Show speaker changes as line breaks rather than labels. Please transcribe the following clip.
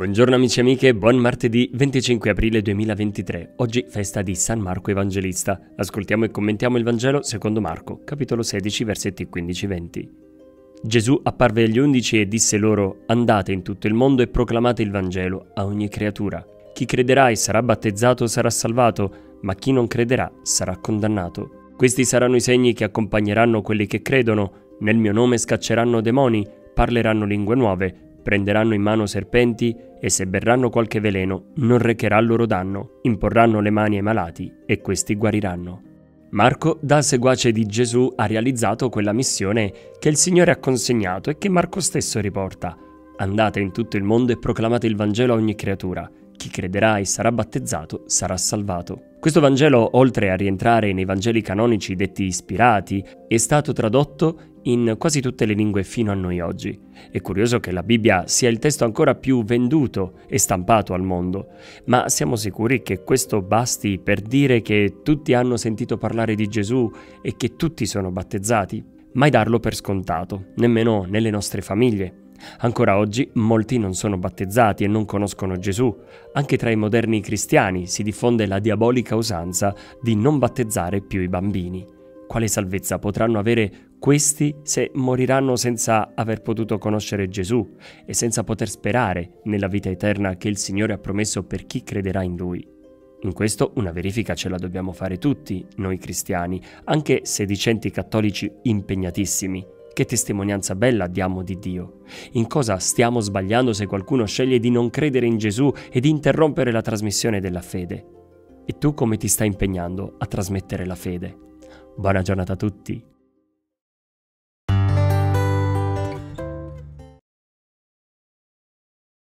Buongiorno amici e amiche, buon martedì 25 aprile 2023. Oggi festa di San Marco Evangelista. Ascoltiamo e commentiamo il Vangelo secondo Marco, capitolo 16, versetti 15-20. Gesù apparve agli undici e disse loro: Andate in tutto il mondo e proclamate il Vangelo a ogni creatura. Chi crederà e sarà battezzato sarà salvato, ma chi non crederà sarà condannato. Questi saranno i segni che accompagneranno quelli che credono. Nel mio nome scacceranno demoni, parleranno lingue nuove Prenderanno in mano serpenti e se berranno qualche veleno non recherà loro danno, imporranno le mani ai malati e questi guariranno. Marco, da seguace di Gesù, ha realizzato quella missione che il Signore ha consegnato e che Marco stesso riporta. Andate in tutto il mondo e proclamate il Vangelo a ogni creatura. Chi crederà e sarà battezzato sarà salvato. Questo Vangelo, oltre a rientrare nei Vangeli canonici detti ispirati, è stato tradotto in quasi tutte le lingue fino a noi oggi. È curioso che la Bibbia sia il testo ancora più venduto e stampato al mondo, ma siamo sicuri che questo basti per dire che tutti hanno sentito parlare di Gesù e che tutti sono battezzati? Mai darlo per scontato, nemmeno nelle nostre famiglie. Ancora oggi molti non sono battezzati e non conoscono Gesù. Anche tra i moderni cristiani si diffonde la diabolica usanza di non battezzare più i bambini. Quale salvezza potranno avere questi se moriranno senza aver potuto conoscere Gesù e senza poter sperare nella vita eterna che il Signore ha promesso per chi crederà in Lui? In questo una verifica ce la dobbiamo fare tutti, noi cristiani, anche sedicenti cattolici impegnatissimi. Che testimonianza bella diamo di Dio. In cosa stiamo sbagliando se qualcuno sceglie di non credere in Gesù e di interrompere la trasmissione della fede? E tu come ti stai impegnando a trasmettere la fede? Buona giornata a tutti.